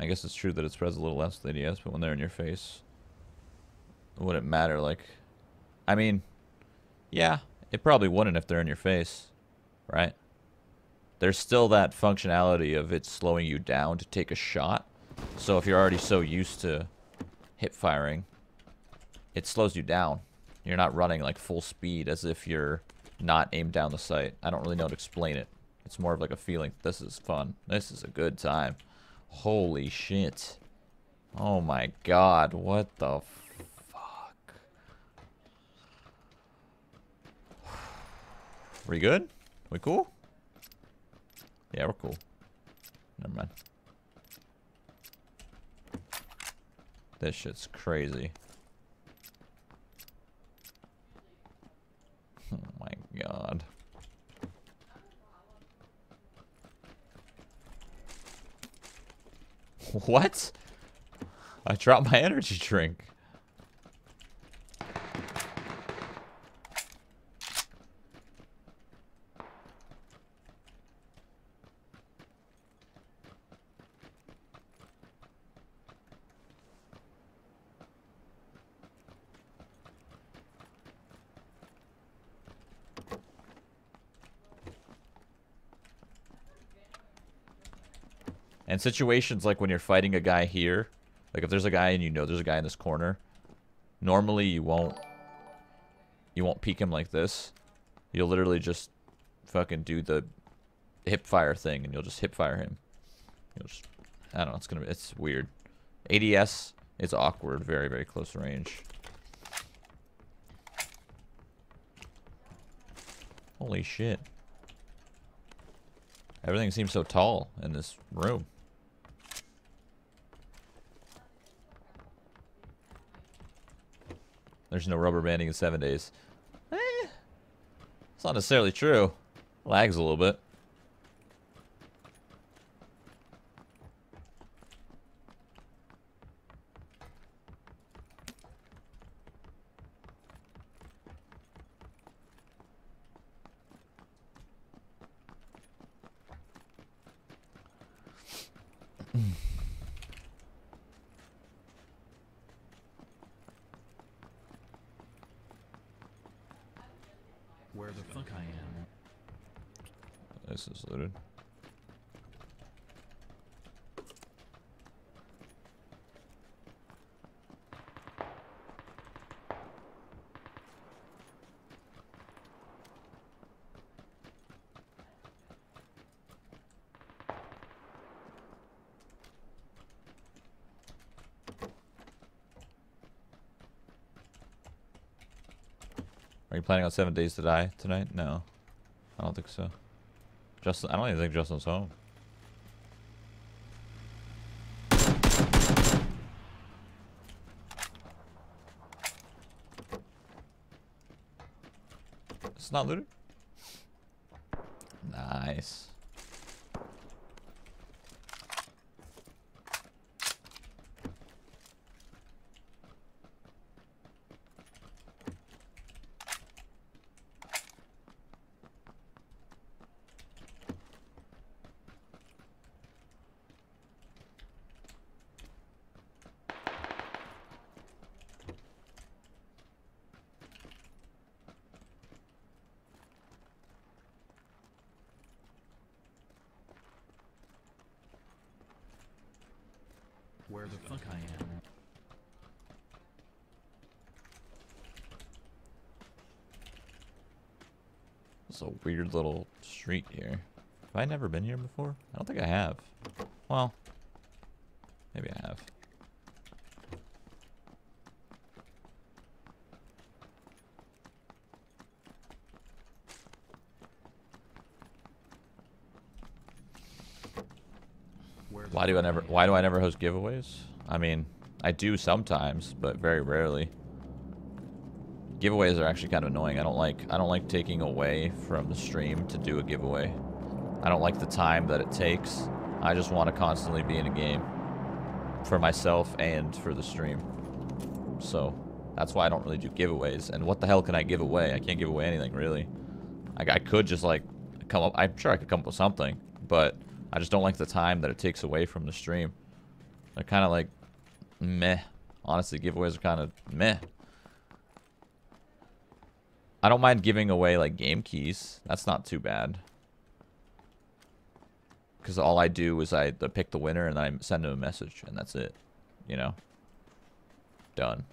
I guess it's true that it spreads a little less with ADS, but when they're in your face, wouldn't matter. Like, I mean, yeah, it probably wouldn't if they're in your face, right? There's still that functionality of it slowing you down to take a shot. So if you're already so used to hip firing, it slows you down. You're not running like full speed as if you're not aimed down the sight. I don't really know how to explain it. It's more of like a feeling. This is fun. This is a good time. Holy shit. Oh my god. What the fuck? We good? We cool? Yeah, we're cool. Never mind. This shit's crazy. Oh my god. What? I dropped my energy drink. Situations like when you're fighting a guy here, like if there's a guy and you know there's a guy in this corner, normally you won't you won't peek him like this. You'll literally just fucking do the hip fire thing and you'll just hip fire him. You'll just I don't know, it's gonna be it's weird. ADS is awkward, very, very close range. Holy shit. Everything seems so tall in this room. There's no rubber banding in seven days. Eh, it's not necessarily true. Lags a little bit. Where the fuck I am? This is looted. Are you planning on seven days to die tonight? No. I don't think so. Justin, I don't even think Justin's home. It's not looted? Nice. Where the fuck I am? It's a weird little street here. Have I never been here before? I don't think I have. Well, maybe I have. Why do I never? Why do I never host giveaways? I mean, I do sometimes, but very rarely. Giveaways are actually kind of annoying. I don't like. I don't like taking away from the stream to do a giveaway. I don't like the time that it takes. I just want to constantly be in a game for myself and for the stream. So that's why I don't really do giveaways. And what the hell can I give away? I can't give away anything really. Like I could just like come up. I'm sure I could come up with something, but I just don't like the time that it takes away from the stream. They're kind of like meh. Honestly, giveaways are kind of meh. I don't mind giving away like game keys. That's not too bad. Because all I do is I pick the winner and then I send them a message and that's it. You know? Done.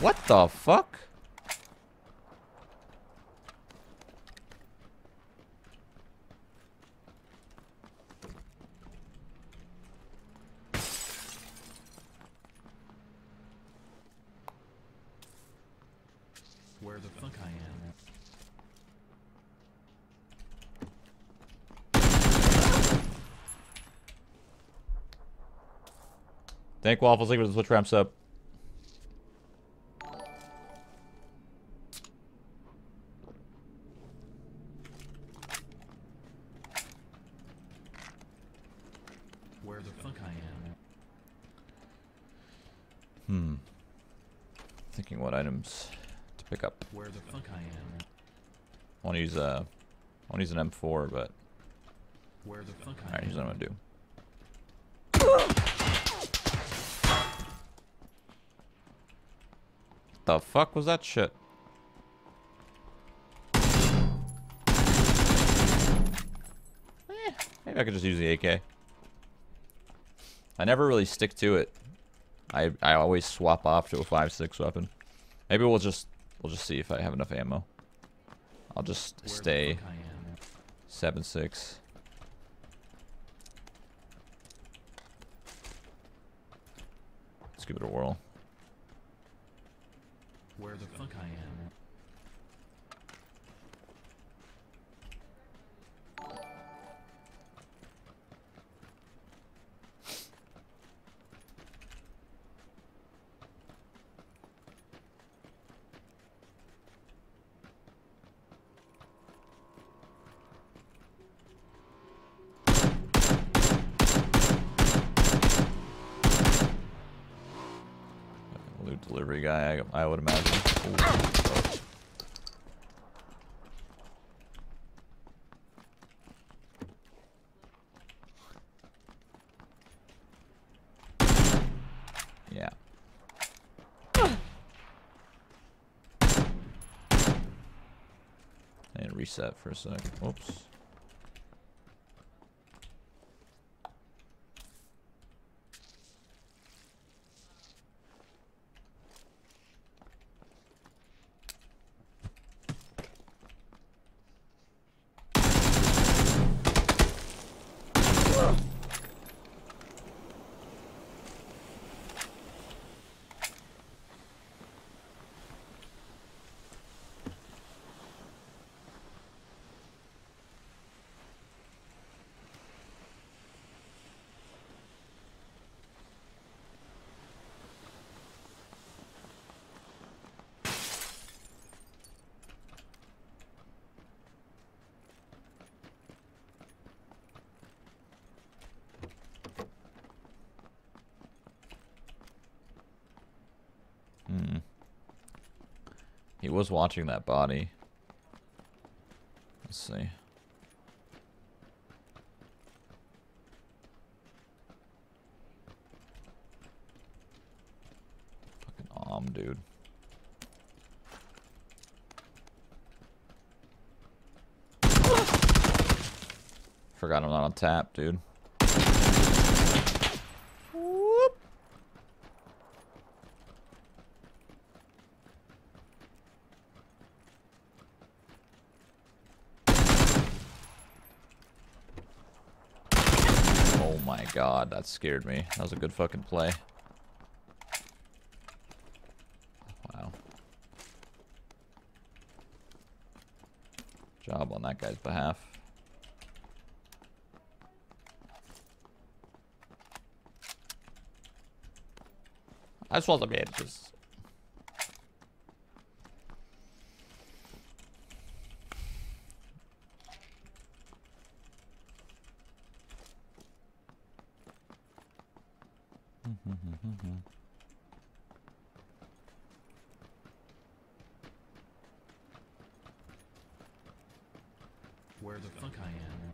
What the fuck? Where the fuck I am. Thank Waffles. Thank you for the Twitch ramps up. Where the fuck I am. Hmm. Thinking what items to pick up. Where the fuck I am. I want to use uh, I want to use an M4, but Where the fuck I am? all right, here's what I'm gonna do. The fuck was that shit? Eh, maybe I could just use the AK. I never really stick to it. I I always swap off to a 5.6 weapon. Maybe we'll just we'll just see if I have enough ammo. I'll just Where stay fuck seven six. Let's give it a whirl. Where the fuck I am. I, would imagine. Ooh, oh. Yeah. And reset for a sec. Whoops. Hmm. He was watching that body. Let's see. Fucking om, dude. Forgot I'm not on tap, dude. Whoop. Oh my god, that scared me. That was a good fucking play. Wow. Job on that guy's behalf. I just want the bandages. Where the fuck I am?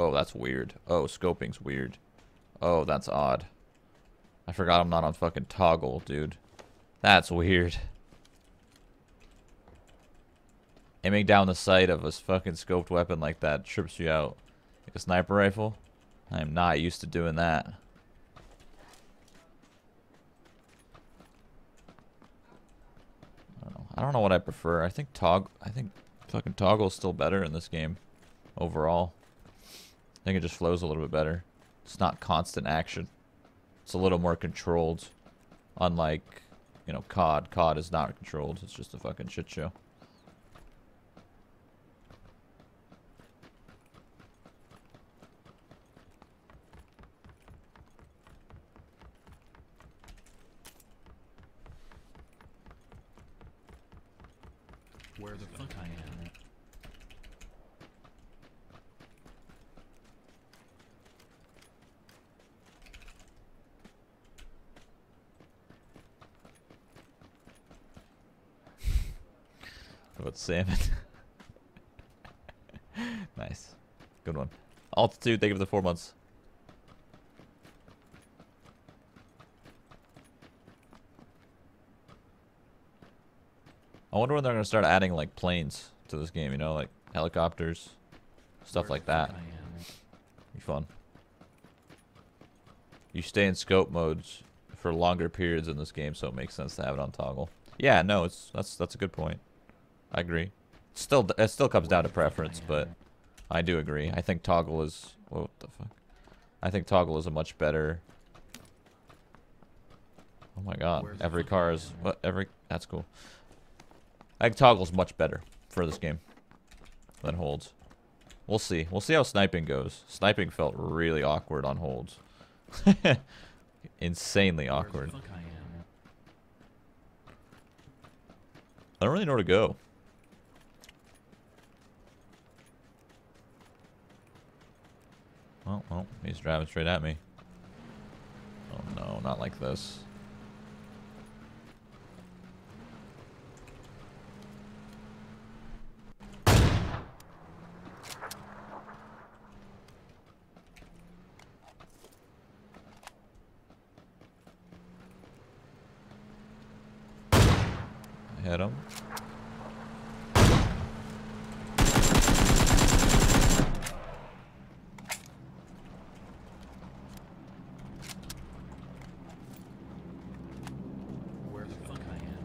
Oh, that's weird. Oh, scoping's weird. Oh, that's odd. I forgot I'm not on fucking toggle, dude. That's weird. Aiming down the sight of a fucking scoped weapon like that trips you out. Like a sniper rifle? I am not used to doing that. I don't know. I don't know what I prefer. I think tog I think fucking toggle's still better in this game overall. I think it just flows a little bit better. It's not constant action. It's a little more controlled. Unlike, you know, COD. COD is not controlled. It's just a fucking shit show. Where the fuck I am? Salmon? nice. Good one. Altitude, thank you for the four months. I wonder when they're gonna start adding like planes to this game, you know, like helicopters, stuff like that. Be fun. You stay in scope modes for longer periods in this game, so it makes sense to have it on toggle. Yeah, no, it's that's that's a good point. I agree. Still, it still comes down to preference, but I do agree. I think toggle is what the fuck. I think toggle is a much better. Oh my god! Every car is what every. That's cool. I think toggle's much better for this game than holds. We'll see. We'll see how sniping goes. Sniping felt really awkward on holds. Insanely awkward. the fuck I am? I don't really know where to go. Oh, well, he's driving straight at me. Oh no, not like this. Hit him. Where the fuck I am?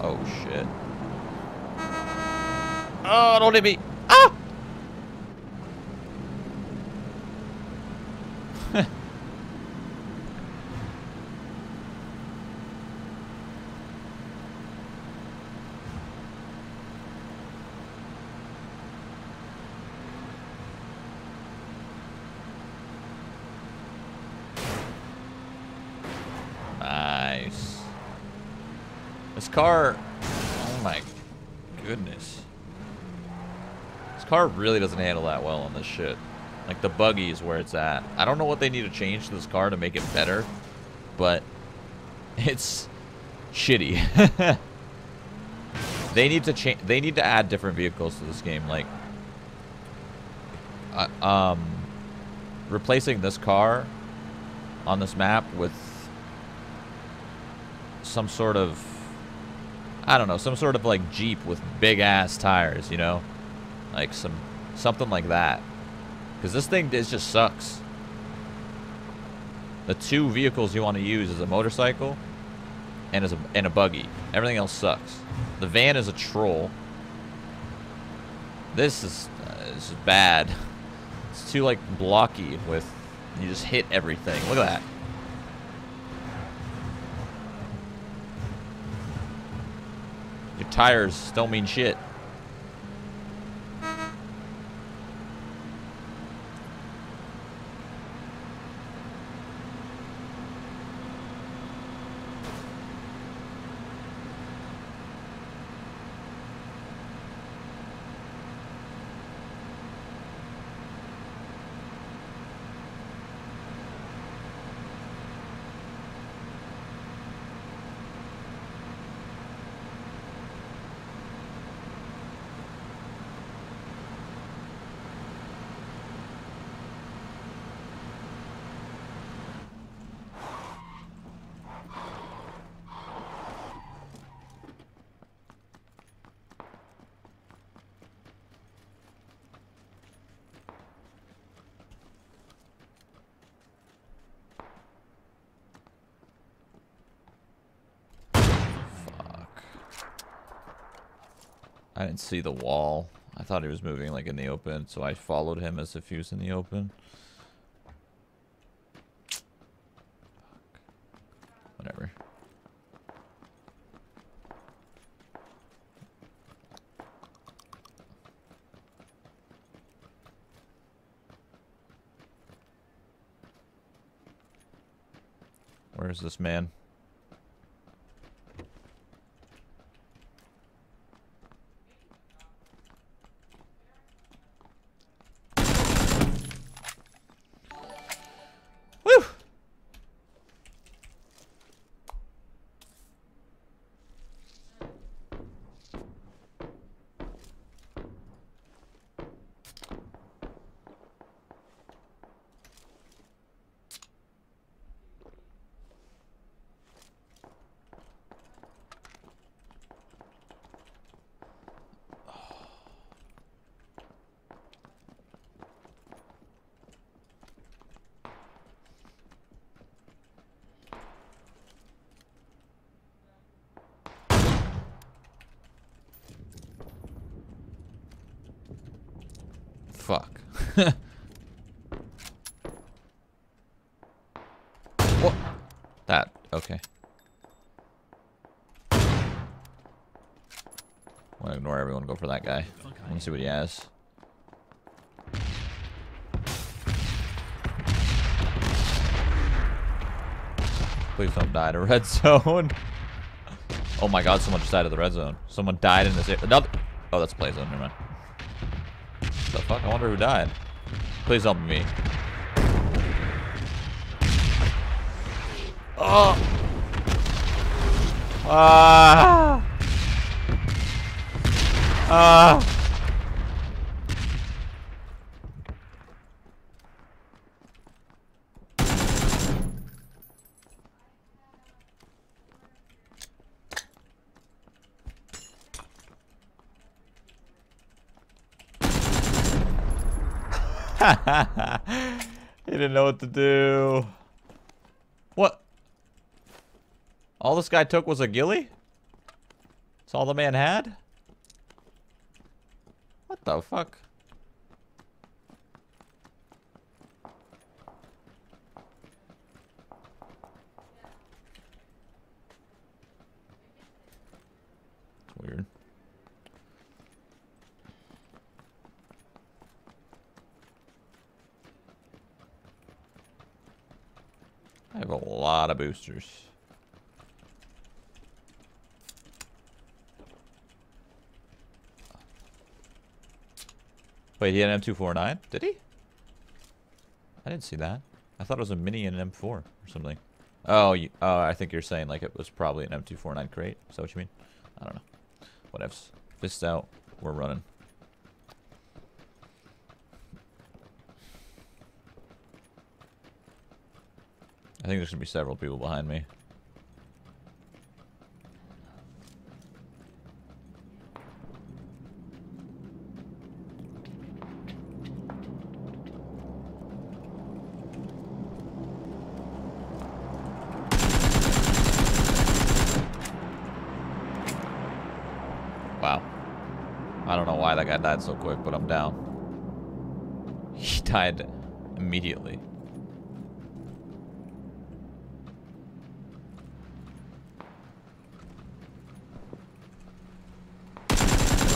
Oh shit. Don't hit me. Ah! Nice. This car, oh my goodness. This car really doesn't handle that well on this shit. Like the buggy is where it's at. I don't know what they need to change to this car to make it better, but it's shitty. they need to change. They need to add different vehicles to this game. Like, uh, um, replacing this car on this map with some sort of I don't know, some sort of like Jeep with big ass tires, you know? Like some something like that. Cuz this thing is just sucks. The two vehicles you want to use is a motorcycle and is a and a buggy. Everything else sucks. The van is a troll. This is uh, this is bad. It's too like blocky with you just hit everything. Look at that. Your tires don't mean shit. I didn't see the wall. I thought he was moving like in the open, so I followed him as if he was in the open. Fuck. Whatever. Where is this man? Woo! Fuck. what? That. Okay. I'm gonna ignore everyone. Go for that guy. I I want to see what he has. Please don't die to red zone. oh my god, someone just died of the red zone. Someone died in this area. Another. Oh, that's play zone. Never mind. I wonder who died. Please help me. Oh. Ah. Ah. he didn't know what to do. What? All this guy took was a ghillie? That's all the man had? What the fuck? Weird. Have a lot of boosters. Wait, he had an M249? Did he? I didn't see that. I thought it was a mini and an M4 or something. Oh, you, oh, I think you're saying like it was probably an M249 crate. Is that what you mean? I don't know. Whatevs. Fist out. We're running. I think there's gonna be several people behind me. Wow. I don't know why that guy died so quick, but I'm down. He died immediately.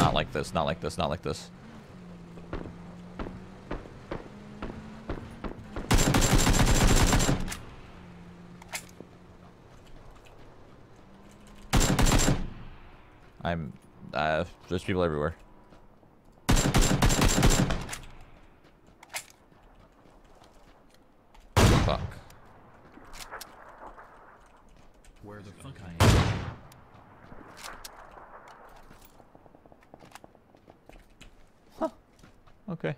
Not like this, not like this, not like this. I'm, uh, there's people everywhere. Fuck. Where the fuck I am. Okay.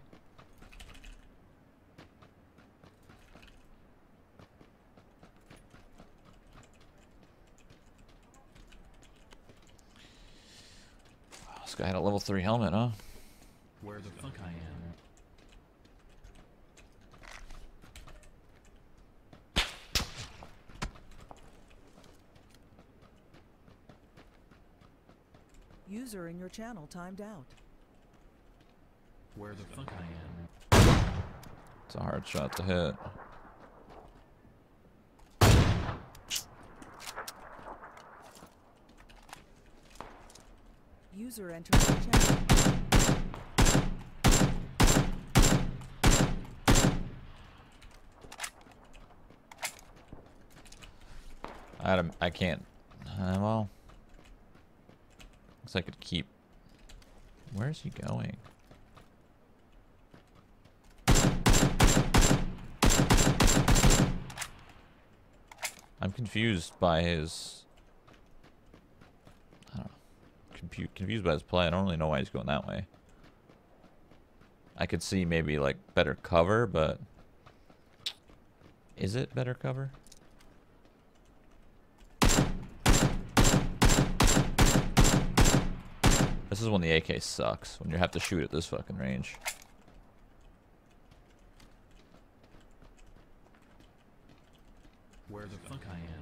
This guy had a level 3 helmet, huh? Where the fuck I am. User in your channel timed out. Where the fuck I am. It's a hard shot to hit. User channel. I I can't. Uh, well, looks like I could keep. Where is he going? I'm confused by his. I don't know. Confu- confused by his play. I don't really know why he's going that way. I could see maybe like better cover, but is it better cover? This is when the AK sucks, when you have to shoot at this fucking range. Where the fuck I am.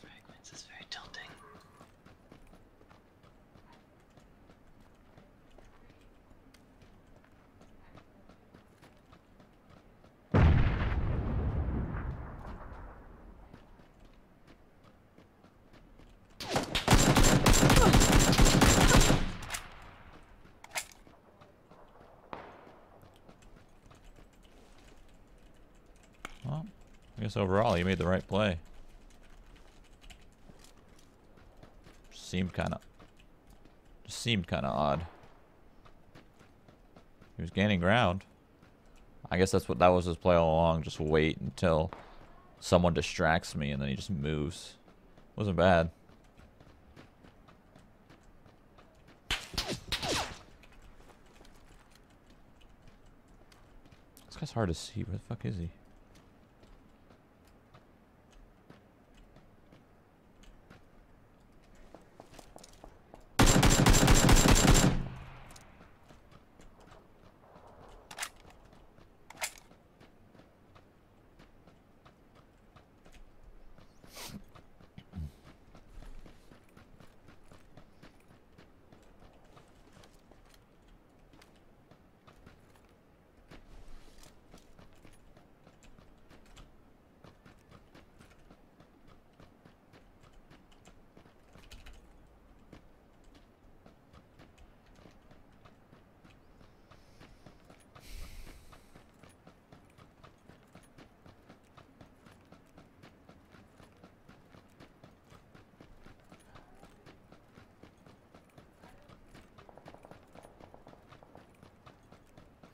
Fragments is very tilting. Well, I overall you made the right play. Seemed kind of, just seemed kind of odd. He was gaining ground. I guess that's what that was his play all along. Just wait until someone distracts me, and then he just moves. Wasn't bad. This guy's hard to see. Where the fuck is he?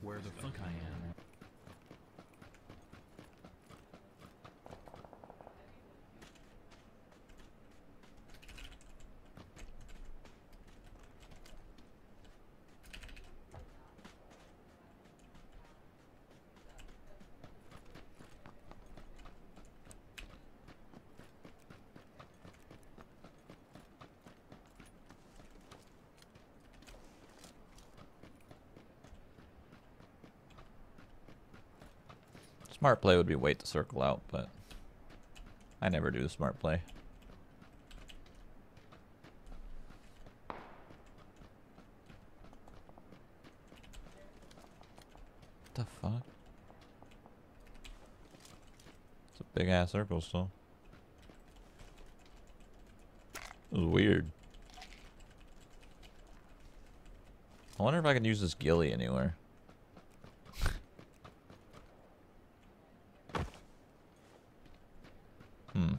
Where the fuck I am. Smart play would be wait to circle out, but I never do the smart play. What the fuck? It's a big ass circle still. It was weird. I wonder if I can use this ghillie anywhere. Hmm.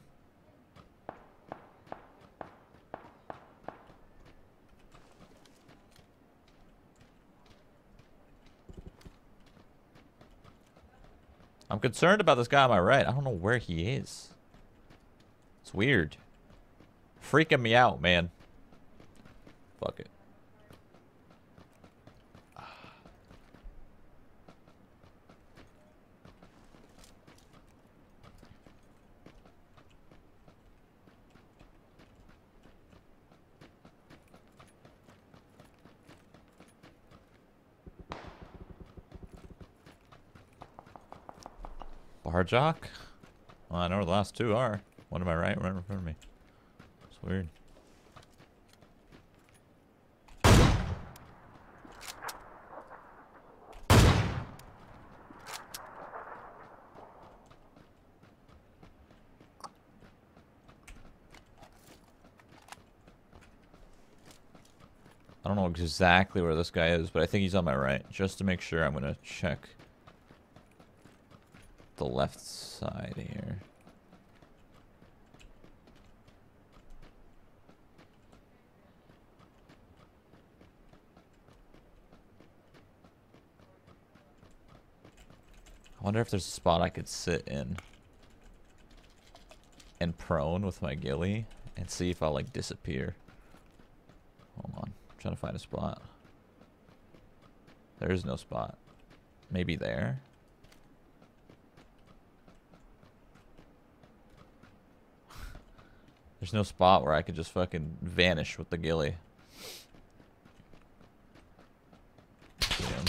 I'm concerned about this guy on my right. I don't know where he is. It's weird. Freaking me out, man. Fuck it. Barjock? Well, I know where the last two are. One to my right, one in front of me. It's weird. I don't know exactly where this guy is, but I think he's on my right. Just to make sure, I'm going to check the left side here. I wonder if there's a spot I could sit in and prone with my ghillie and see if I'll like disappear. Hold on. I'm trying to find a spot. There is no spot. Maybe there. There's no spot where I could just fucking vanish with the ghillie. Damn.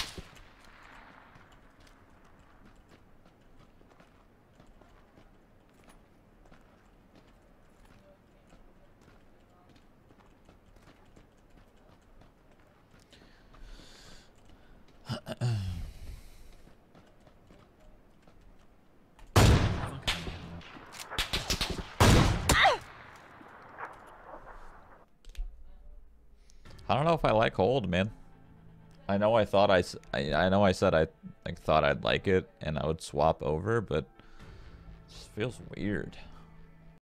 Fuck I am. I don't know if I like hold, man. I know I thought I I know I said I like thought I'd like it and I would swap over, but it just feels weird.